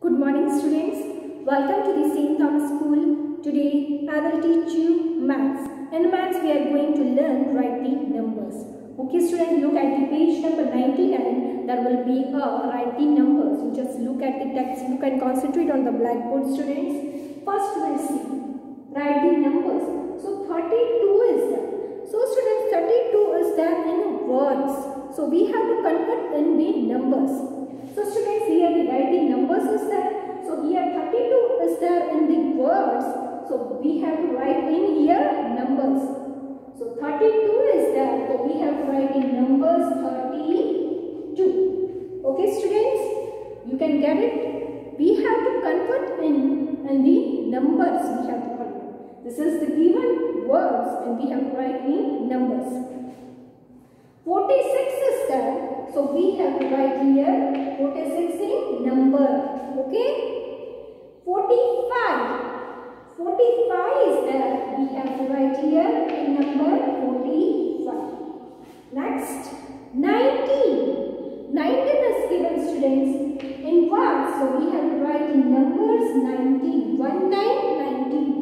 Good morning students. Welcome to the St. Thomas School. Today I will teach you maths. In maths we are going to learn write the numbers. Okay students look at the page number 99. There will be a write the numbers. You just look at the textbook and concentrate on the blackboard students. First we'll see write the numbers. So 32 is there. So students 32 is there in words. So we have to convert in the numbers. Words. So we have to write in here numbers. So 32 is there. So we have to write in numbers 32. Okay students? You can get it? We have to convert in, in the numbers we have to convert. This is the given words and we have to write in numbers. 46 is there. So we have to write here 46 in number. Okay. 45. 45 is there. We have to write here in number 45. Next. 19. 19 is given students in words. So we have to write in numbers 19. 1 9 19.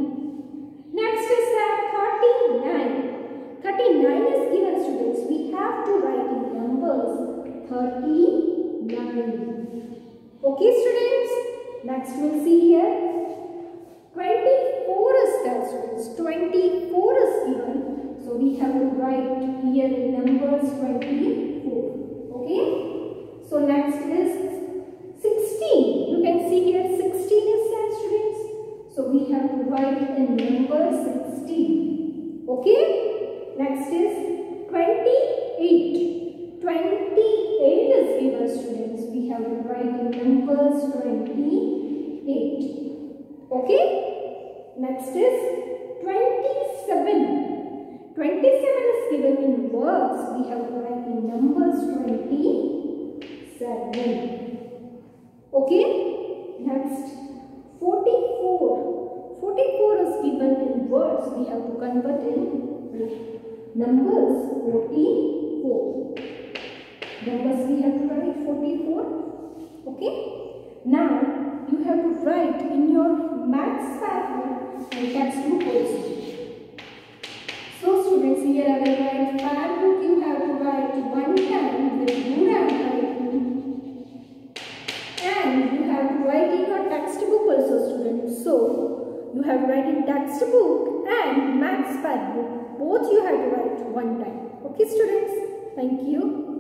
Next is that 39. 39 is given students. We have to write in numbers 39. Okay students. Next we'll see here. 24 is there students. 24 is given. So we have to write here in numbers 24. Okay. So next is 16. You can see here 16 is there students. So we have to write in numbers 16. Okay. Next is 28. 28 is given students. We have to write in numbers 28. Okay. Next is 27. 27 is given in words. We have to write in numbers 27. Okay. Next 44. 44 is given in words. We have to convert in numbers 44. Numbers we have to write 44. Okay. Now you have to write in your maths pattern and textbook also. So you have to in textbook and maths book. Both you have to write one time. Okay students? Thank you.